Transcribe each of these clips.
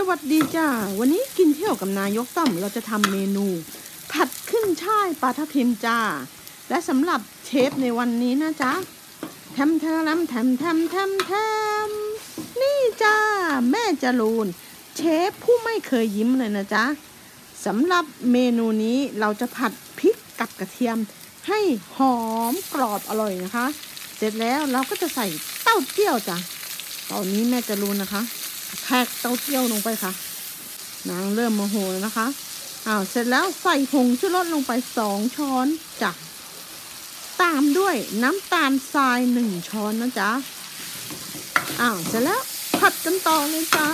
สวัสดีจ้า วันนี้กินเที่ยวกับนายกต้อมเราจะทำเมนู ผัดขึ้นช่ายปลาทับทิมจ้า และสำหรับเชฟในวันนี้นะจ๊ะแทมแทมแทมแทมแทมแทมนี่จ้า แม่จรูน เชฟผู้ไม่เคยยิ้มเลยนะจ๊ะสำหรับเมนูนี้เราจะผัดพริกกับกระเทียม ให้หอมกรอบอร่อยนะคะ เสร็จแล้วเราก็จะใส่เต้าเจี้ยวจ้ะตอนนี้แม่จรูนนะคะ แทกเต้าเจี้ยวลงไปค่ะ นางเริ่มโมโหแล้วนะคะอ้าวเสร็จแล้วใส่ผงชูรสลงไปสองช้อนจ้ะตามด้วยน้ำตาลทรายหนึ่งช้อนนะจ๊ะอ้าวเสร็จแล้วผัดกันต่อเลยจ้า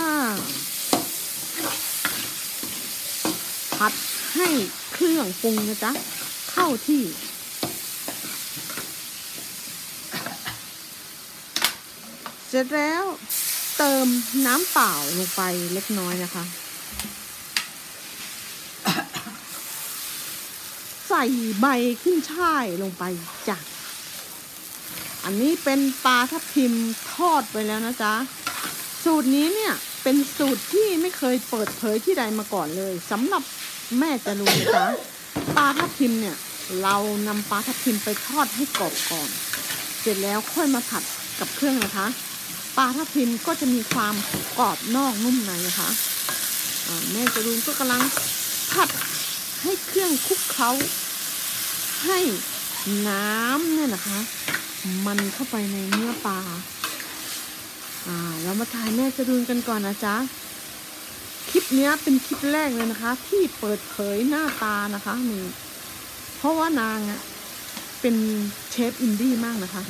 ผัดให้เครื่องปรุงนะจ๊ะเข้าที่เสร็จแล้ว เติมน้ำเปล่าลงไปเล็กน้อยนะคะ ใส่ใบขึ้นช่ายลงไปจ้ะอันนี้เป็นปลาทับทิมทอดไปแล้วนะจ๊ะ สูตรนี้เนี่ยเป็นสูตรที่ไม่เคยเปิดเผยที่ใดมาก่อนเลยสำหรับแม่จะรู้นะจ๊ะปลาทับทิมเนี่ย เรานำปลาทับทิมไปทอดให้กรอบก่อน เสร็จแล้วค่อยมาผัดกับเครื่องนะคะ ปลาทับทิมก็จะมีความกรอบนอกนุ่มในนะคะอ่าแม่จะรู้ก็กำลังผัดให้เครื่องคลุกเคล้าให้น้ำเนี่ยนะคะ มันเข้าไปในเนื้อปลาอ่าเรามาถ่ายแม่จะดูกันก่อนนะจ๊ะคลิปนี้เป็นคลิปแรกเลยนะคะ ที่เปิดเผยหน้าตานะคะนี่เพราะว่านางอะเป็นเชฟอินดี้มากนะคะ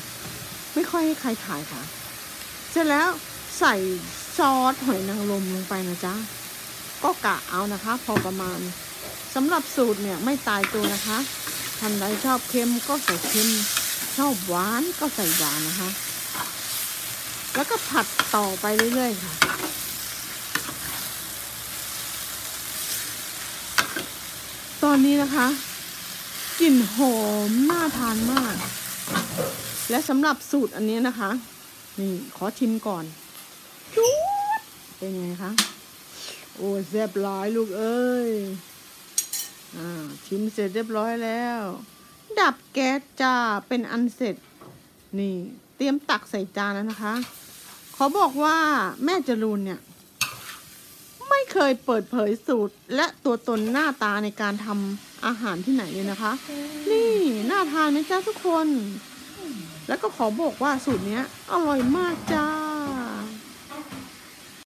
ไม่ค่อยให้ใครถ่ายค่ะ เสร็จแล้วใส่ซอสหอยนางรมลงไปนะจ๊ะ ก็กะเอานะคะ พอประมาณสำหรับสูตรเนี่ยไม่ตายตัวนะคะท่านใดชอบเค็มก็ใส่เค็ม ชอบหวานก็ใส่หวานนะคะ แล้วก็ผัดต่อไปเรื่อยๆค่ะตอนนี้นะคะกลิ่นหอมน่าทานมาก และสำหรับสูตรอันนี้นะคะ นี่ ขอชิมก่อนจู๊ดเป็นไงคะ โอ้แซ่บหลายลูกเอ้ย อ่า ชิมเสร็จเรียบร้อยแล้ว ดับแก๊สจ้า เป็นอันเสร็จ นี่ เตรียมตักใส่จานแล้วนะคะ ขอบอกว่าแม่จรูนเนี่ย ไม่เคยเปิดเผยสูตร และตัวตนหน้าตาในการทำอาหารที่ไหนเลยนะคะ นี่ น่าทานไหมจ้าทุกคน แล้วก็ขอบอกว่าสูตรเนี้ยอร่อยมากจ้า